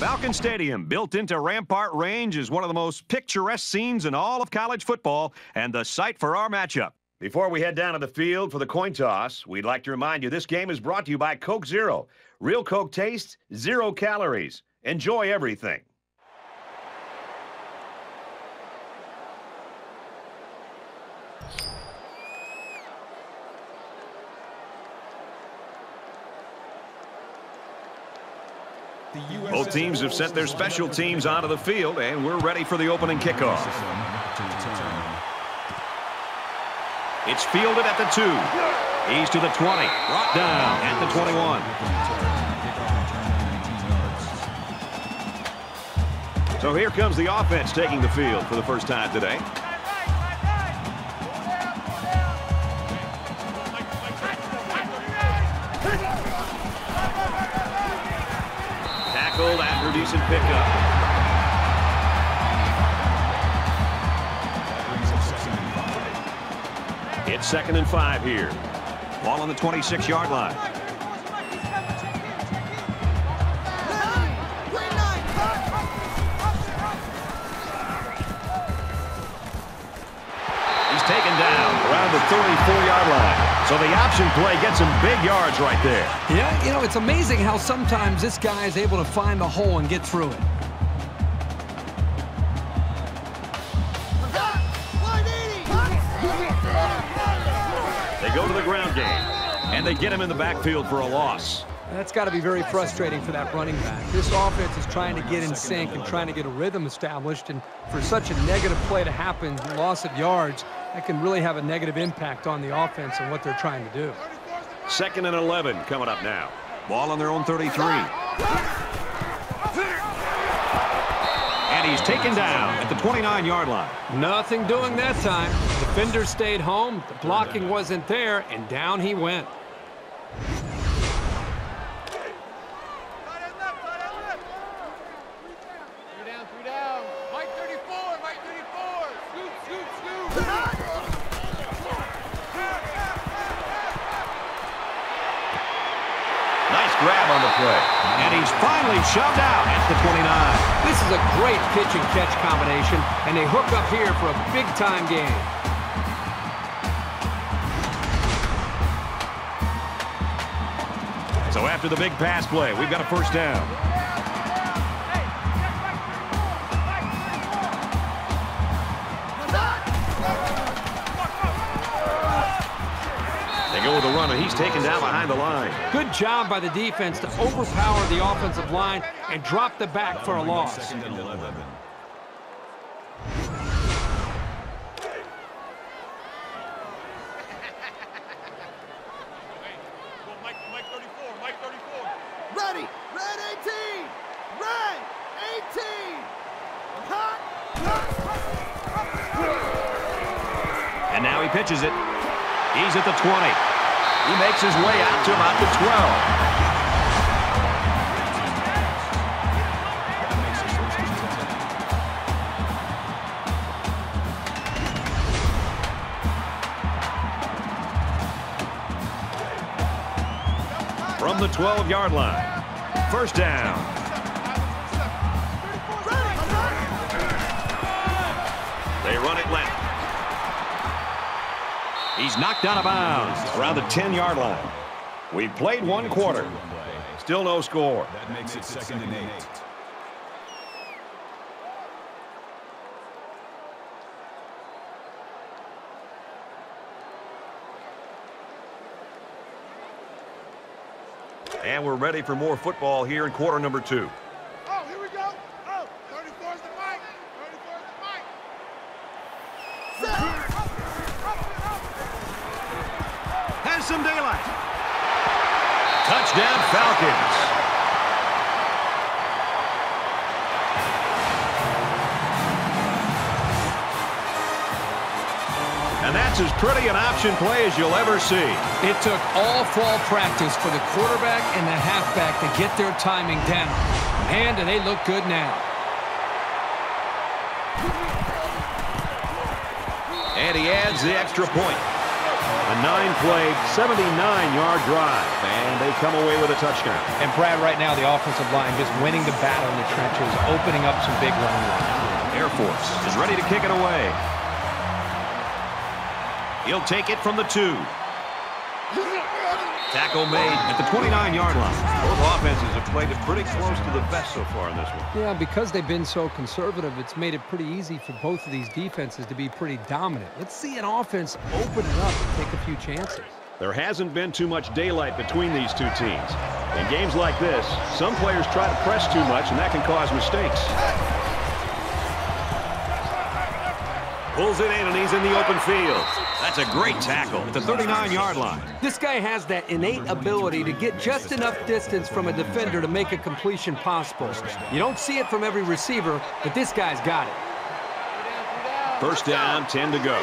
Falcon Stadium, built into Rampart Range, is one of the most picturesque scenes in all of college football and the site for our matchup. Before we head down to the field for the coin toss, we'd like to remind you this game is brought to you by Coke Zero. Real Coke taste, zero calories. Enjoy everything. Both teams have sent their special teams onto the field, and we're ready for the opening kickoff. It's fielded at the two. He's to the 20. Brought down at the 21. So here comes the offense taking the field for the first time today. Decent pickup. It's second and five here. Ball on the 26-yard line. He's taken down around the 34-yard line. So the option play gets him big yards right there. Yeah, you know, it's amazing how sometimes this guy is able to find the hole and get through it. They go to the ground game, and they get him in the backfield for a loss. That's got to be very frustrating for that running back. This offense is trying to get in sync and trying to get a rhythm established, and for such a negative play to happen, loss of yards, that can really have a negative impact on the offense and what they're trying to do. Second and 11 coming up now. Ball on their own 33. And he's taken down at the 29-yard line. Nothing doing that time. Defender stayed home, the blocking wasn't there, and down he went. And they hook up here for a big-time game. So after the big pass play, we've got a first down. They go with the run, and he's taken down behind the line. Good job by the defense to overpower the offensive line and drop the back for a loss. Ready! Red 18! Red 18! Hot! And now he pitches it. He's at the 20. He makes his way out to about the 12. From the 12-yard line. First down. He's knocked out of bounds around the 10-yard line. We've played one quarter. Still no score. That makes it second and eight. And we're ready for more football here in quarter number two. Oh, here we go! Oh, 34 is the mic! 34 is the mic! Has some daylight. Touchdown Falcons. And that's as pretty an option play as you'll ever see. It took all fall practice for the quarterback and the halfback to get their timing down. And they look good now. And he adds the extra point. A nine-play, 79-yard drive, and they come away with a touchdown. And Brad, right now, the offensive line just winning the battle in the trenches, opening up some big running lanes. Air Force is ready to kick it away. He'll take it from the two. Tackle made at the 29-yard line. Both offenses have played it pretty close to the best so far in this one. Yeah, because they've been so conservative, it's made it pretty easy for both of these defenses to be pretty dominant. Let's see an offense open it up and take a few chances. There hasn't been too much daylight between these two teams. In games like this, some players try to press too much, and that can cause mistakes. Pulls it in, and he's in the open field. That's a great tackle at the 39-yard line. This guy has that innate ability to get just enough distance from a defender to make a completion possible. You don't see it from every receiver, but this guy's got it. First down, 10 to go.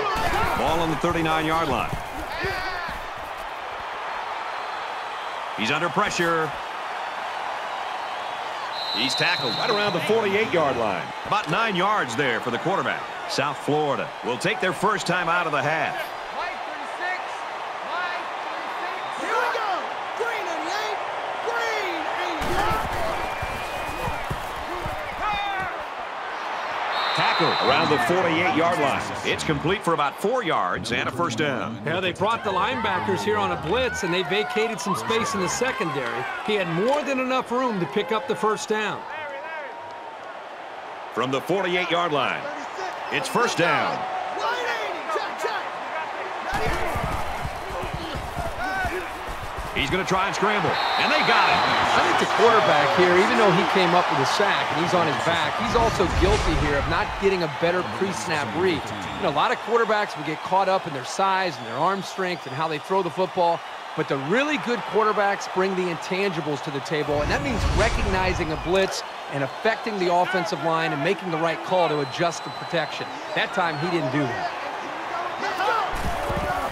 Ball on the 39-yard line. He's under pressure. He's tackled right around the 48-yard line. About nine yards there for the quarterback. South Florida will take their first time out of the half. Here we go. Green 88. Green 88. Tackle around the 48-yard line. It's complete for about four yards and a first down. Yeah, they brought the linebackers here on a blitz, and they vacated some space in the secondary. He had more than enough room to pick up the first down. From the 48-yard line, it's first down. Wide 80. Check, check. He's going to try and scramble, and they got him. I think the quarterback here, even though he came up with a sack and he's on his back, he's also guilty here of not getting a better pre-snap read. You know, a lot of quarterbacks will get caught up in their size and their arm strength and how they throw the football, but the really good quarterbacks bring the intangibles to the table, and that means recognizing a blitz and affecting the offensive line and making the right call to adjust the protection. That time, he didn't do that.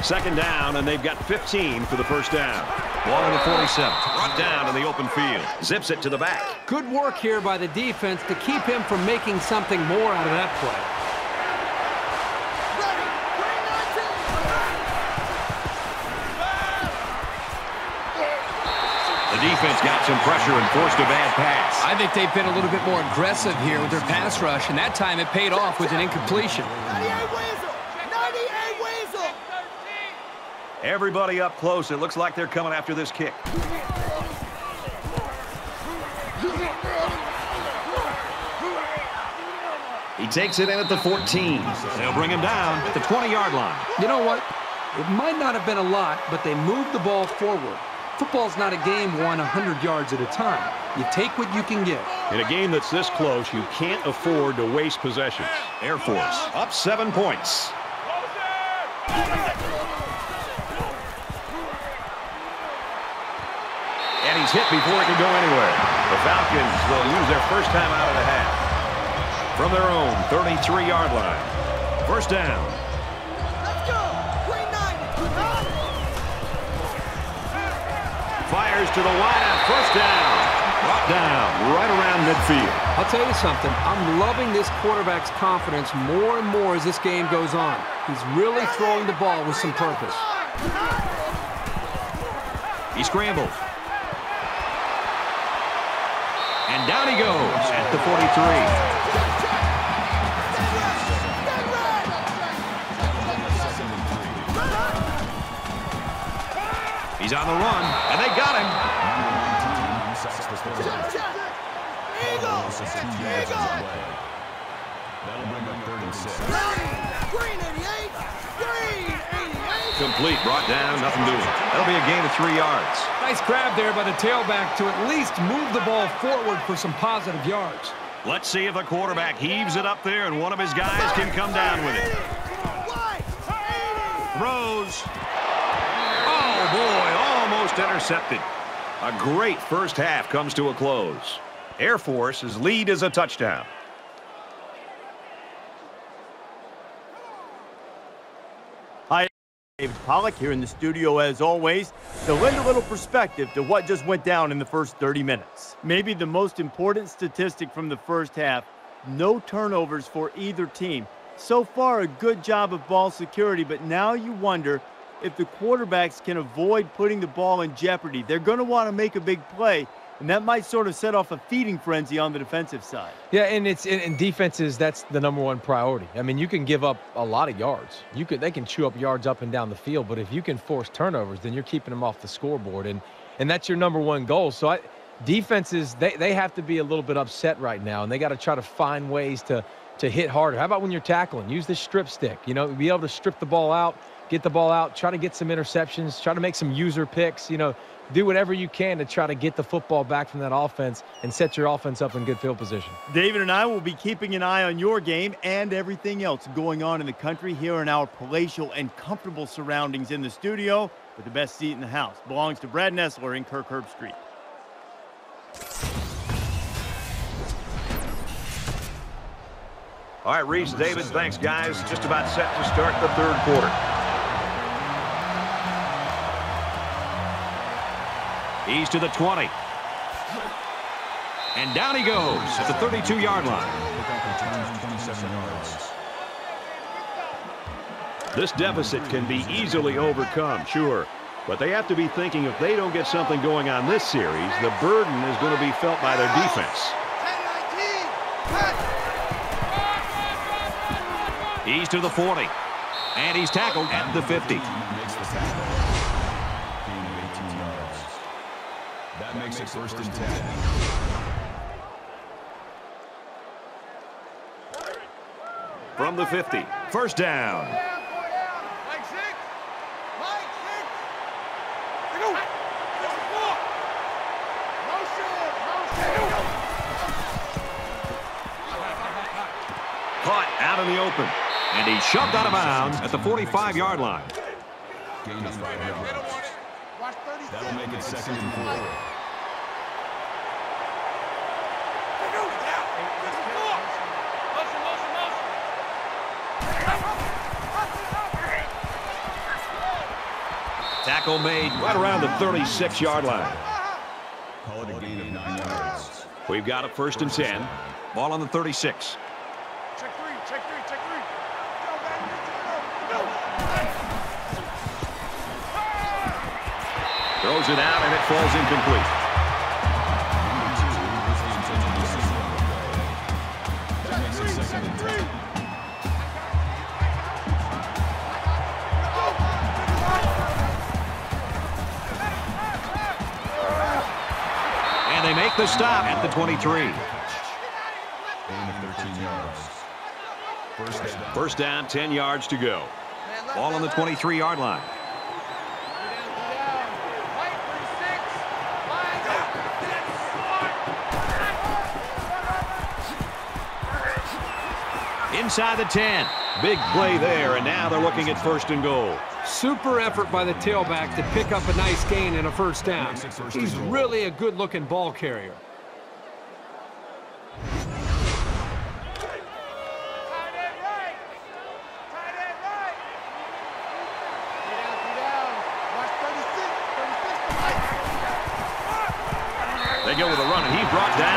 Second down, and they've got 15 for the first down. Ball on the 47. Brought down in the open field. Zips it to the back. Good work here by the defense to keep him from making something more out of that play. Ready. Green 19. The defense got some pressure and forced a bad pass. I think they've been a little bit more aggressive here with their pass rush, and that time it paid off with an incompletion. Everybody up close. It looks like they're coming after this kick. He takes it in at the 14. They'll bring him down at the 20-yard line. You know what? It might not have been a lot, but they moved the ball forward. Football's not a game won 100 yards at a time. You take what you can get. In a game that's this close, you can't afford to waste possessions. Air Force up seven points. And he's hit before it can go anywhere. The Falcons will use their first time out of the half. From their own 33-yard line. First down. Let's go. Green 90. Fires to the wideout. First down. Brought down right around midfield. I'll tell you something. I'm loving this quarterback's confidence more and more as this game goes on. He's really throwing the ball with some purpose. He scrambles. And down he goes at the 43. He's on the run, and they got him. Check, check. Eagle. Eagle. Ready. Green 88. Green 88. Complete, brought down, nothing doing. That'll be a gain of three yards. Nice grab there by the tailback to at least move the ball forward for some positive yards. Let's see if the quarterback heaves it up there and one of his guys can come down with it. White. 80. Throws. Oh, boy, almost intercepted. A great first half comes to a close. Air Force's lead is a touchdown. David Pollack here in the studio as always to lend a little perspective to what just went down in the first 30 minutes. Maybe the most important statistic from the first half, no turnovers for either team. So far a good job of ball security, but now you wonder if the quarterbacks can avoid putting the ball in jeopardy, they're going to want to make a big play, and that might sort of set off a feeding frenzy on the defensive side. Yeah, and it's in, defenses that's the number one priority. I mean, you can give up a lot of yards. You could they can chew up yards up and down the field, but if you can force turnovers, then you're keeping them off the scoreboard, and and that's your number one goal. So I, defenses they they have to be a little bit upset right now, and they got to try to find ways to to hit harder. How about when you're tackling? Use the strip stick. You know, be able to strip the ball out, get the ball out, try to get some interceptions, try to make some user picks. You know, do whatever you can to try to get the football back from that offense and set your offense up in good field position. David and I will be keeping an eye on your game and everything else going on in the country here in our palatial and comfortable surroundings in the studio. But the best seat in the house belongs to Brad Nessler in Kirk Herbstreit. All right, Rece, David, thanks, guys. Just about set to start the third quarter. He's to the 20. And down he goes at the 32-yard line. This deficit can be easily overcome, sure. But they have to be thinking if they don't get something going on this series, the burden is going to be felt by their defense. He's to the 40. And he's tackled at the 50. That makes it first and 10. From the 50. First down. Mike six. Mike six. They go. This is four. Motion. Motion. Caught out in the open. And he's shoved out of bounds at the 45-yard line. Gain of five yards. want it. Watch 36. That'll make it second and four. They go. Down. This is four. Motion, motion, motion. Tackle made right around the 36-yard line. Call it a gain of nine yards. We've got a first and 10. Ball on the 36. Check three, check three, check three. Go, baby. Go. Throws it out, and it falls incomplete. That makes it second make the stop at the 23. Gain of 13 yards. First down. First down, 10 yards to go. Ball on the 23-yard line. Inside the 10. Big play there, and now they're looking at first and goal. Super effort by the tailback to pick up a nice gain and a first down. He's really a good-looking ball carrier. They go with a run, and he's brought down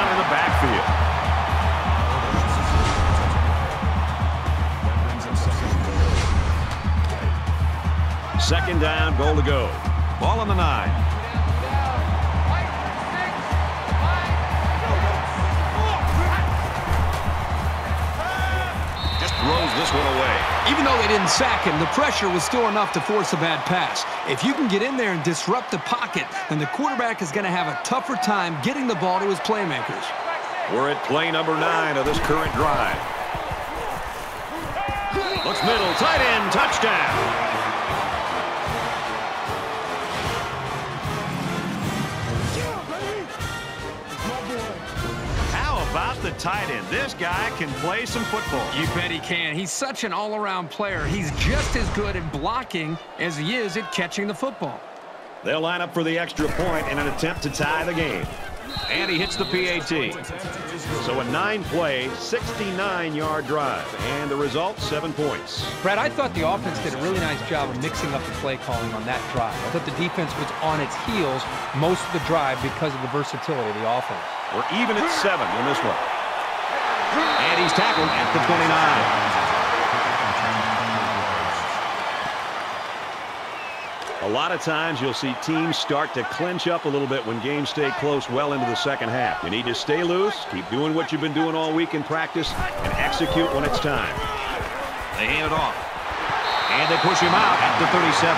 goal. Down, goal to go. Ball on the nine. Just throws this one away. Even though they didn't sack him, the pressure was still enough to force a bad pass. If you can get in there and disrupt the pocket, then the quarterback is going to have a tougher time getting the ball to his playmakers. We're at play number nine of this current drive. Looks middle, tight end, touchdown. About the tight end? This guy can play some football. You bet he can. He's such an all-around player. He's just as good at blocking as he is at catching the football. They'll line up for the extra point in an attempt to tie the game. And he hits the PAT. So a nine-play, 69-yard drive. And the result, seven points. Brad, I thought the offense did a really nice job of mixing up the play calling on that drive. I thought the defense was on its heels most of the drive because of the versatility of the offense. We're even at seven in this one. And he's tackled at the 29. A lot of times you'll see teams start to clinch up a little bit when games stay close well into the second half. You need to stay loose, keep doing what you've been doing all week in practice, and execute when it's time. They hand it off. And they push him out at the 37.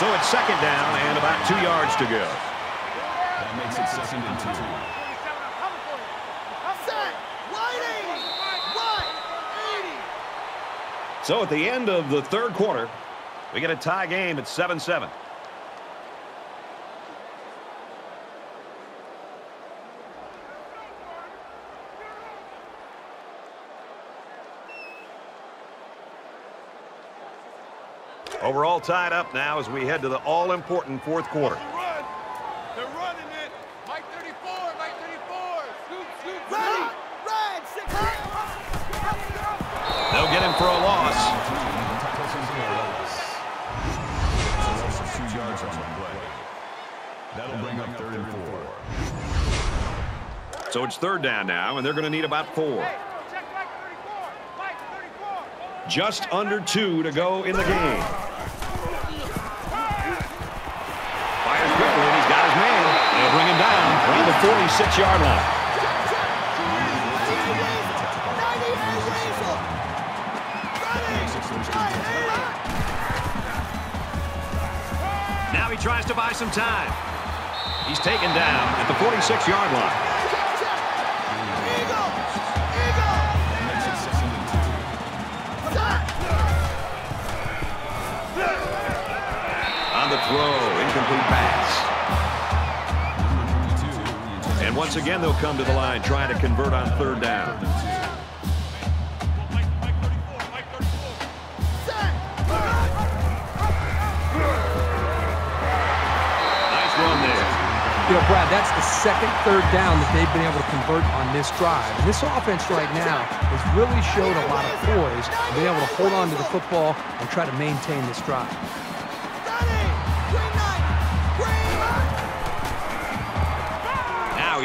So it's second down and about two yards to go. Makes it second and two. Set. Wide 80. Wide 80. So at the end of the third quarter, we get a tie game at 7-7. Overall tied up now as we head to the all-important fourth quarter. So it's third down now, and they're going to need about four. Check Mike 34. Mike 34. Just under two to go in the game. Fires quickly, and he's got his man. They'll bring him down around the 46-yard line. Now he tries to buy some time. He's taken down at the 46-yard line. Incomplete pass. And once again, they'll come to the line trying to convert on third down. Nice run there. You know, Brad, that's the second third down that they've been able to convert on this drive. And this offense right now has really showed a lot of poise been able to hold on to the football and try to maintain this drive.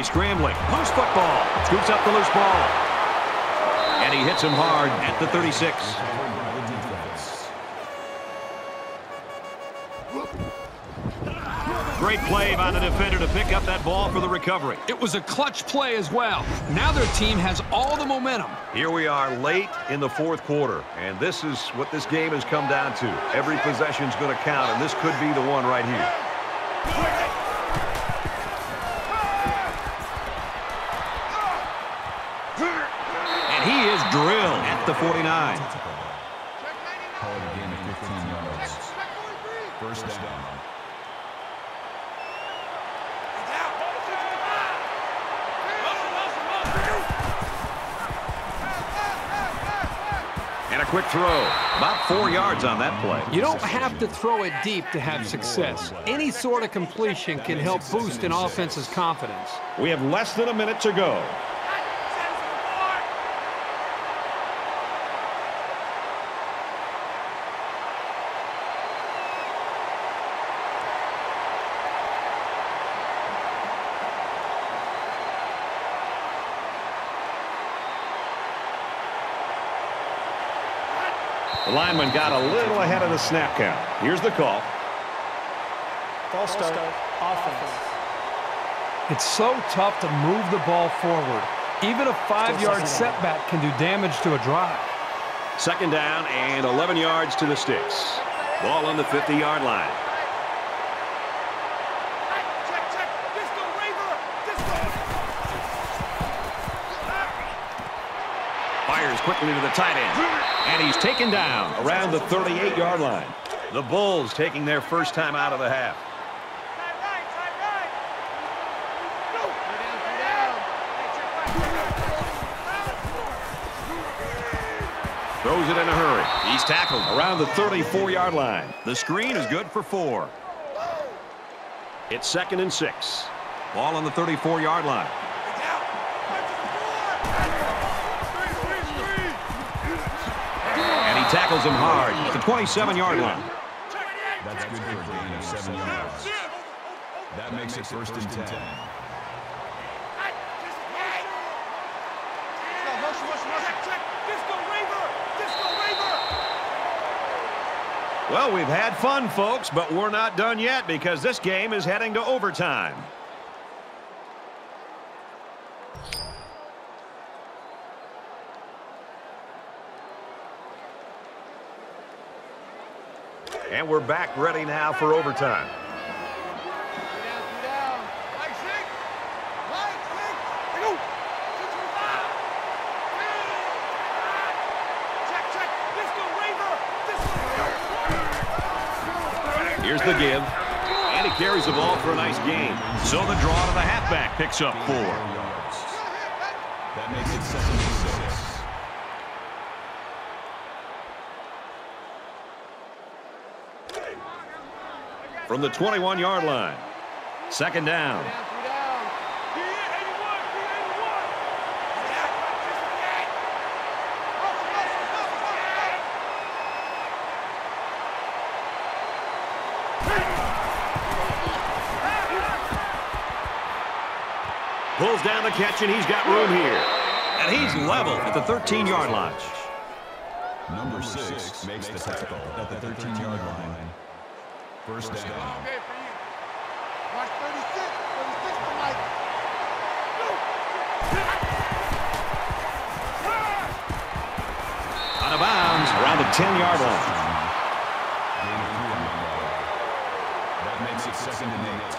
He's scrambling. Loose football. Scoops up the loose ball. And he hits him hard at the 36. Great play by the defender to pick up that ball for the recovery. It was a clutch play as well. Now their team has all the momentum. Here we are late in the fourth quarter, and this is what this game has come down to. Every possession's going to count, and this could be the one right here. And he is drilled at the 49. Call it a gain of 15 yards. First down. And a quick throw. About four yards on that play. You don't have to throw it deep to have success. Any sort of completion can help boost an offense's confidence. We have less than a minute to go. The lineman got a little ahead of the snap count. Here's the call. False start. Offense. It's so tough to move the ball forward. Even a five-yard setback can do damage to a drive. Second down and 11 yards to the sticks. Ball on the 50-yard line. Check, check. Disco waiver. Disco. Fires quickly to the tight end. And he's taken down around the 38-yard line. The Bulls taking their first time out of the half. Throws it in a hurry. He's tackled around the 34-yard line. The screen is good for four. It's second and six. Ball on the 34-yard line. Tackles him hard at the 27-yard line. That's good for a gain of seven yards. That makes it first and 10. Well, we've had fun, folks, but we're not done yet because this game is heading to overtime. And we're back ready now for overtime. Here's the give. And he carries the ball for a nice game. So the draw to the halfback picks up four. That makes it second and six. From the 21-yard line. Second down. Pulls down the catch, and he's got room here. And he's level at the 13-yard line. Number six makes the tackle at the 13-yard line. First down. Okay for you. Watch 36. 36 to Mike. Out of bounds around the 10-yard line. Gain of three on the play. That makes it second and eight.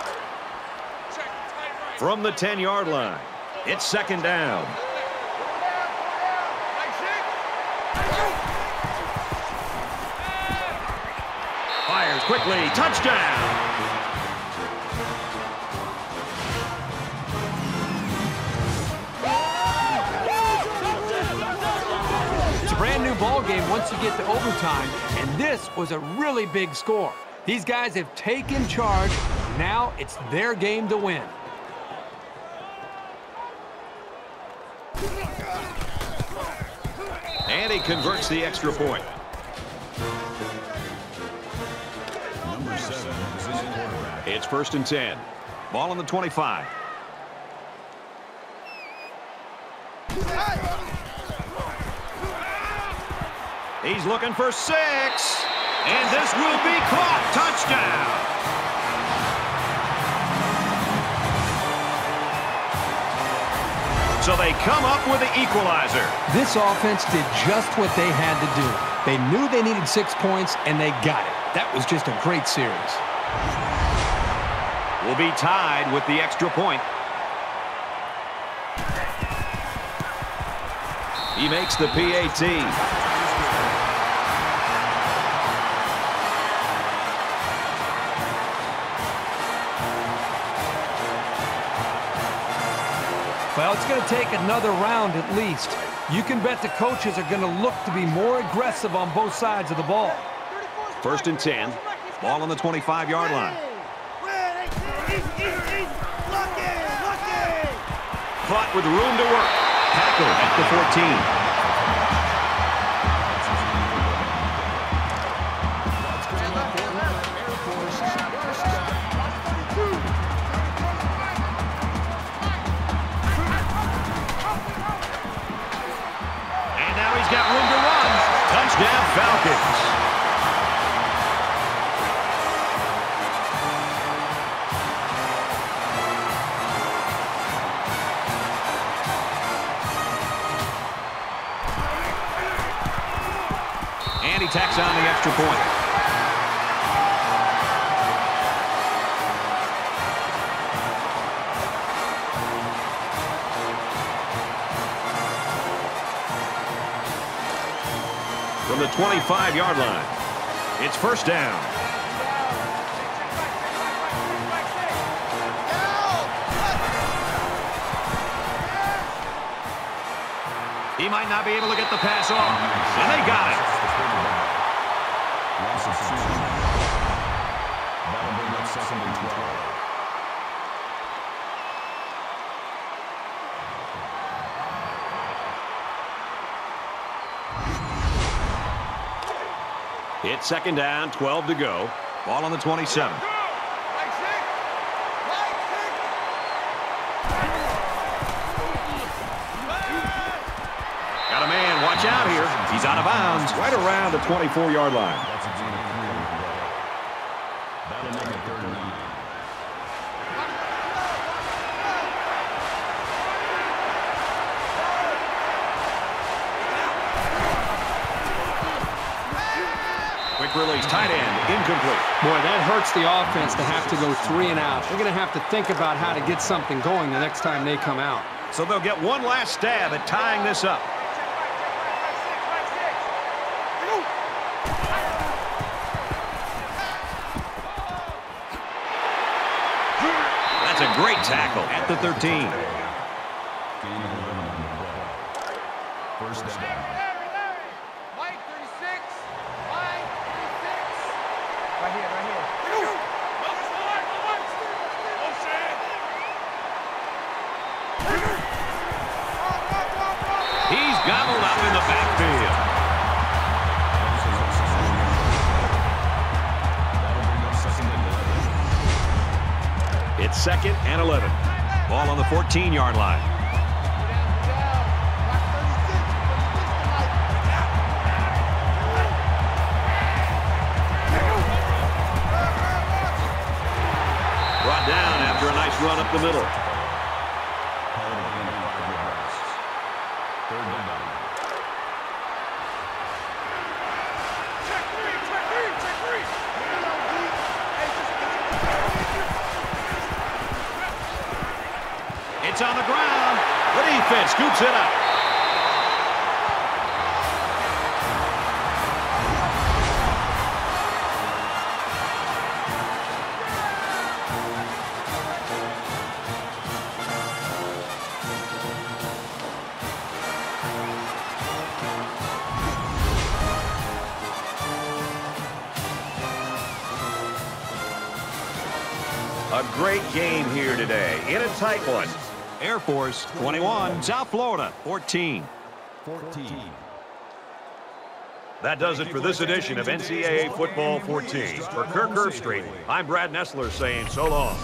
Check. Tight right. From the 10-yard line. It's second down. Fires quickly. Touchdown. It's a brand new ball game once you get to overtime, and this was a really big score. These guys have taken charge. Now it's their game to win. And he converts the extra point. It's first and 10. Ball on the 25. He's looking for six. And this will be caught. Touchdown. So they come up with the equalizer. This offense did just what they had to do. They knew they needed six points, and they got it. That was just a great series. Will be tied with the extra point. He makes the PAT. Well, it's going to take another round at least. You can bet the coaches are going to look to be more aggressive on both sides of the ball. First and 10. Ball on the 25-yard line. Caught with room to work. Tackle at the 14. Tacks on the extra point. From the 25-yard line, it's first down. He might not be able to get the pass off. And they got it. It's second down, 12 to go. Ball on the 27. Mike six. Mike six. Got a man, watch out here. He's out of bounds, right around the 24-yard line. That's a gain of three on the Quick release, tight end, incomplete. Boy, that hurts the offense to have to go three and out. They're going to have to think about how to get something going the next time they come out. So they'll get one last stab at tying this up. That's a great tackle at the 13. Gain of 11 on the play. First down. Second and 11. Ball on the 14-yard line. Brought down after a nice run up the middle. Call it a gain of five yards. Third down. It's on the ground. The defense scoops it up. A great game here today in a tight one. Air Force 21, South Florida 14. 14. That does it for this edition of NCAA Football 14. For Kirk Herbstreit, I'm Brad Nessler saying so long.